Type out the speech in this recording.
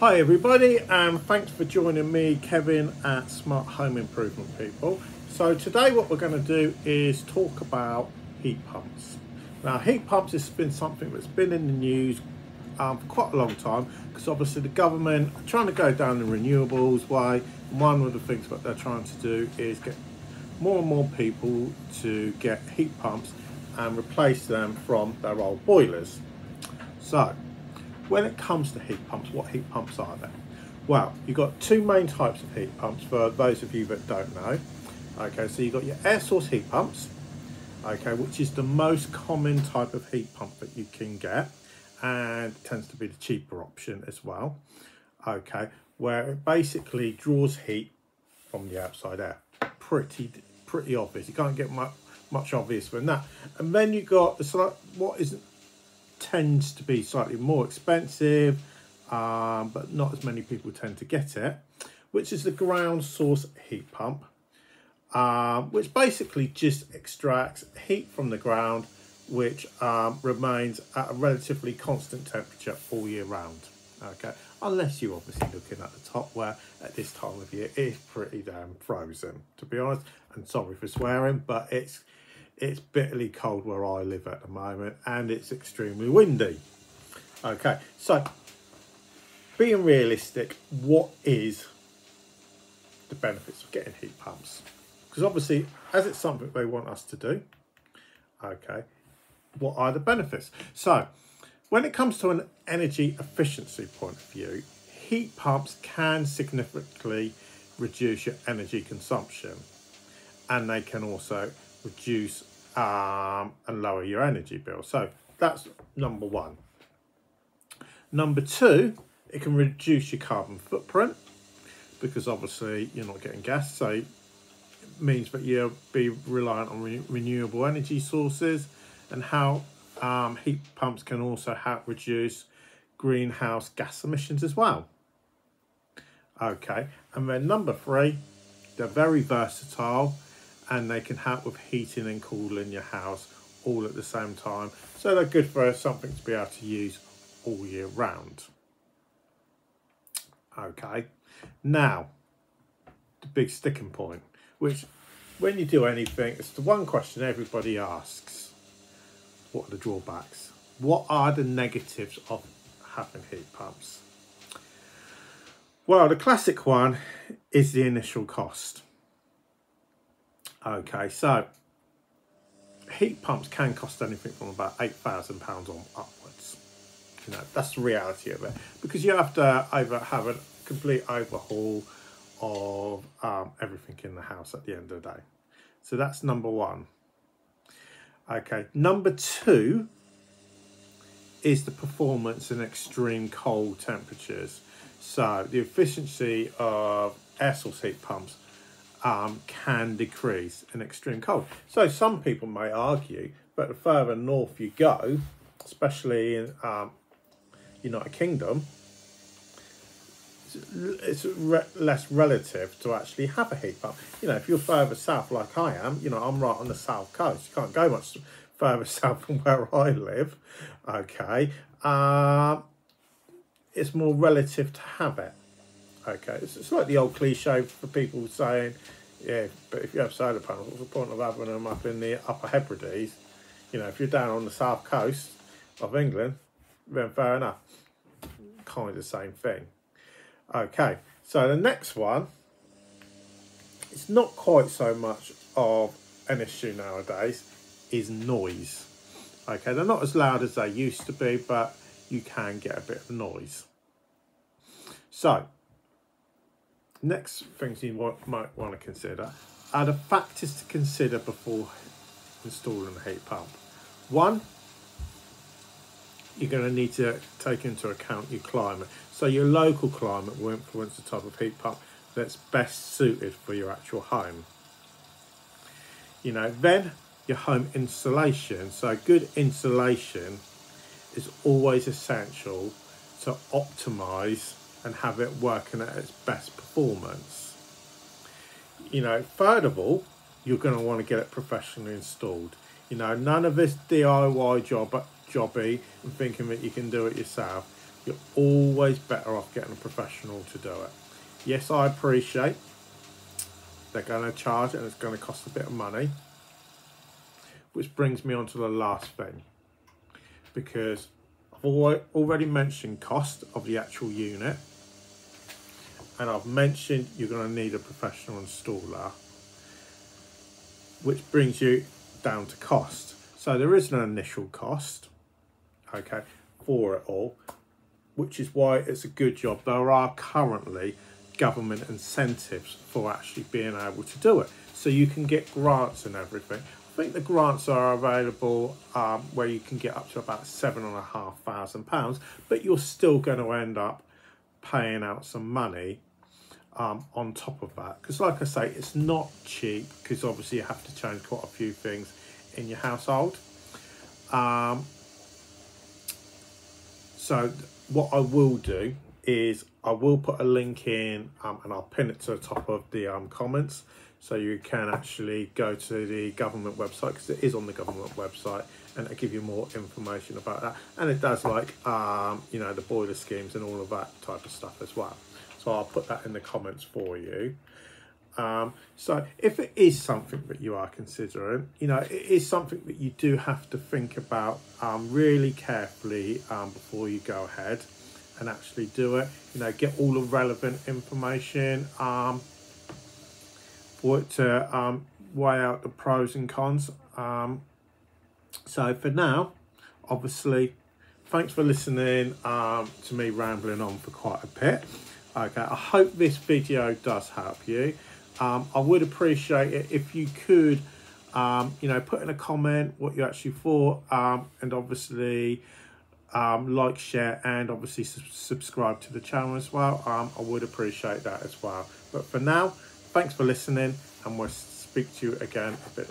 Hi everybody and thanks for joining me Kevin at Smart Home Improvement People. So today what we're going to do is talk about heat pumps. Now heat pumps has been something that's been in the news um, for quite a long time because obviously the government are trying to go down the renewables way. One of the things that they're trying to do is get more and more people to get heat pumps and replace them from their old boilers. So when it comes to heat pumps, what heat pumps are there? Well, you've got two main types of heat pumps for those of you that don't know. Okay, so you've got your air source heat pumps, okay, which is the most common type of heat pump that you can get and tends to be the cheaper option as well. Okay, where it basically draws heat from the outside air. Pretty, pretty obvious. You can't get much, much obvious than that. And then you've got the what is tends to be slightly more expensive, um, but not as many people tend to get it, which is the ground source heat pump, um, which basically just extracts heat from the ground, which um, remains at a relatively constant temperature all year round. Okay, unless you're obviously looking at the top where at this time of year it's pretty damn frozen, to be honest. And sorry for swearing, but it's it's bitterly cold where I live at the moment and it's extremely windy. Okay, so being realistic, what is the benefits of getting heat pumps? Because obviously, as it's something they want us to do, okay, what are the benefits? So, when it comes to an energy efficiency point of view, heat pumps can significantly reduce your energy consumption and they can also reduce um, and lower your energy bill. So that's number one. Number two, it can reduce your carbon footprint because obviously you're not getting gas. So it means that you'll be reliant on re renewable energy sources and how um, heat pumps can also help reduce greenhouse gas emissions as well. Okay, and then number three, they're very versatile and they can help with heating and cooling your house all at the same time. So they're good for something to be able to use all year round. Okay, now the big sticking point, which when you do anything, it's the one question everybody asks. What are the drawbacks? What are the negatives of having heat pumps? Well, the classic one is the initial cost. Okay, so heat pumps can cost anything from about £8,000 on upwards. You know, that's the reality of it. Because you have to over, have a complete overhaul of um, everything in the house at the end of the day. So that's number one. Okay, number two is the performance in extreme cold temperatures. So the efficiency of air source heat pumps um, can decrease in extreme cold. So some people may argue, but the further north you go, especially in um, United Kingdom, it's re less relative to actually have a heat pump. You know, if you're further south like I am, you know, I'm right on the south coast. You can't go much further south from where I live. Okay. Uh, it's more relative to have it. Okay, it's, it's like the old cliche for people saying, yeah, but if you have solar panels, what's the point of having them up in the Upper Hebrides? You know, if you're down on the south coast of England, then fair enough. Kind of the same thing. Okay, so the next one, it's not quite so much of an issue nowadays, is noise. Okay, they're not as loud as they used to be, but you can get a bit of noise. So, next things you might want to consider are the factors to consider before installing a heat pump. One, you're going to need to take into account your climate. So your local climate will influence the type of heat pump that's best suited for your actual home. You know, then your home insulation. So good insulation is always essential to optimize and have it working at its best performance. You know, third of all, you're going to want to get it professionally installed. You know, none of this DIY job jobby and thinking that you can do it yourself. you're always better off getting a professional to do it. Yes, I appreciate they're going to charge and it's going to cost a bit of money. Which brings me on to the last thing. Because I've already mentioned cost of the actual unit. And I've mentioned you're going to need a professional installer. Which brings you down to cost. So there is an initial cost, okay, for it all, which is why it's a good job. There are currently government incentives for actually being able to do it. So you can get grants and everything. I think the grants are available um, where you can get up to about seven and a half thousand pounds, but you're still going to end up paying out some money um, on top of that. Because like I say, it's not cheap because obviously you have to change quite a few things in your household. Um, so what I will do is I will put a link in um, and I'll pin it to the top of the um, comments so you can actually go to the government website because it is on the government website and it'll give you more information about that and it does like um, you know the boiler schemes and all of that type of stuff as well so I'll put that in the comments for you um, so if it is something that you are considering, you know, it is something that you do have to think about um, really carefully um, before you go ahead and actually do it. You know, get all the relevant information um, for it to um, weigh out the pros and cons. Um, so for now, obviously, thanks for listening to me rambling on for quite a bit. Okay, I hope this video does help you. Um, I would appreciate it if you could, um, you know, put in a comment what you actually thought, um, and obviously um, like, share, and obviously su subscribe to the channel as well. Um, I would appreciate that as well. But for now, thanks for listening, and we'll speak to you again a bit